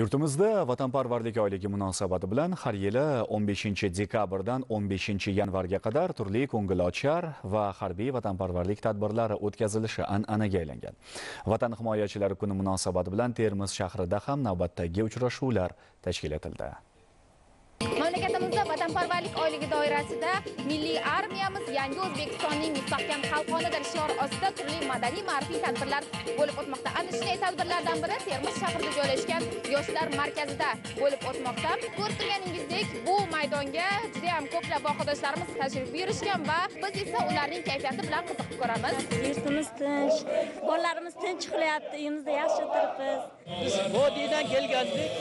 Yurtimizda Vatanparvarlik oyligi munosabati bilan har yili 15 dekabrdan 15 yanvarga qadar turli ko'ngilochar va harbiy vatanparvarlik tadbirlari o'tkazilishi an'anaga aylangan. Vatan himoyachilari kuni munosabati bilan Termiz shahrida ham navbatdagi uchrashuvlar tashkil etildi. Mamlakatimizda vatanparvarlik oyligi doirasida milliy armiyamiz yangi O'zbekistonning mustahkam qalqonidir shiori ostida turli madaniy ma'rifiy tadbirlar bo'lib o'tmoqda. Ana shunday tadbirlardan biri Termiz shahrida joylashgan yoshlar markazida bo'lib o'tmoqda. Ko'rib turganingizdek, bu maydonga juda ham ko'plab vohadoshlarimiz tashrif buyurishgan va biz esa ularning kayfiyati bilan qiziqib ko'ramiz. Yurtimiz tinch, bolalarimiz tinch qilyapti, uyimizda yaxshi o'tiribmiz. Biz vodiydan kelgandik.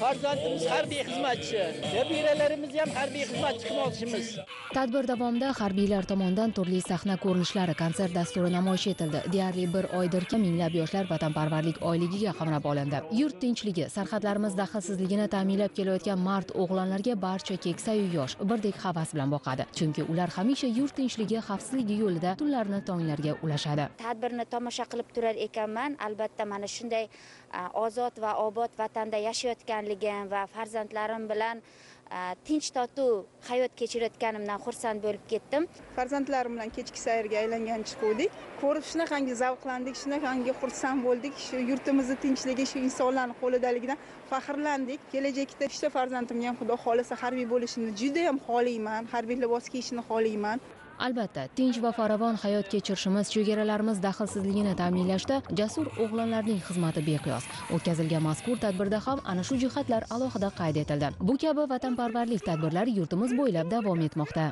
Farzandimiz harbiy xizmatchi. Nabiralarimiz ham harbiy xizmatchi qilmoqchimiz. Tadbir davomida harbiylar tomonidan turli sahna ko'rinishlari, konsert dasturi namoyish etildi. Deyarli bir oydirki minglab yoshlar vatanparvarlik oyligiga qamrab olindi. Yurt tinchligi, sarhadlarimiz daxlsizligini ta'minlab kelayotgan mard o'g'lonlarga barcha keksayu yosh birdek havas bilan boqadi. Chunki ular hamisha yurt tinchligi, xavfsizligi yo'lida tunlarni tonglarga ulashadi. Tadbirni tomosha qilib turar ekanman. Albatta mana shunday ozod va obod vatanda yashayotganligim va farzandlarim bilan tinch totuv hayot kechirayotganimdan xursand bo'lib ketdim. Farzandlarim bilan kechki sayrga aylangan chiquvdik. Ko'rib shunaqangi zavqlandik shunaqangi xursand bo'ldik. Shu yurtimizni tinchligi shu insonlarni qo'lidaligidan faxrlandik. Kelajakda uchta farzandimga ham xudo xohlasa harbiy bo'lishini judayam xohlayman. Harbiy libos kiyishini xohlayman. Albatta tinch va farovon hayot kechirishimiz chegaralarimiz daxlsizligini ta'minlashda jasur o'g'lonlarning xizmati beqiyos. O'tkazilgan mazkur tadbirda ham ana shu jihatlar alohida qayd etildi. Bu kabi vatanparvarlik tadbirlari yurtimiz bo'ylab davom etmoqda.